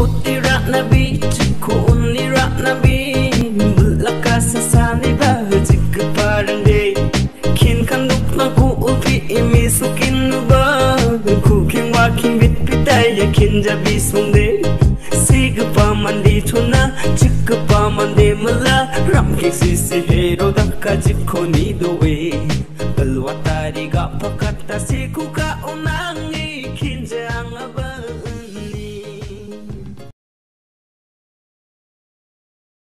puti ratnabi chikuni ratnabi bulaka sasani ba jik parande kin kanduk na upi imi sukin ba ku kin bit pitai kin jabi sungde sig pa mandi chuna chik pa mande mala ram ki si hero dakka jikko ni do balwa tari ga pakata si ku